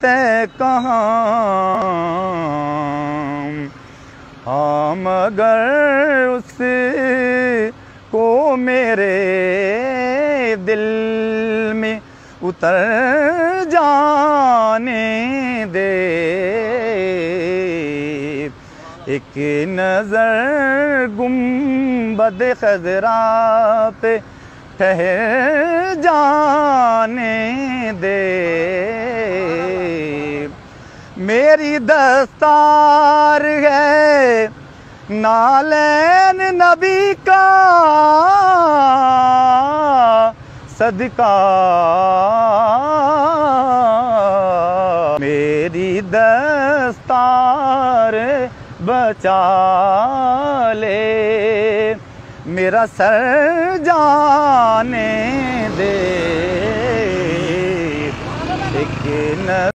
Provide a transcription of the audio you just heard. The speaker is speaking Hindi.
ते कहाँ हम मगर उस को मेरे दिल में उतर जाने दे। एक नज़र गुंबद खजरा पे ठहर जाने दे। मेरी दस्तार है। नालैन नबी का सदका। मेरी दस्तार बचा ले। मेरा सर जाने दे। एक न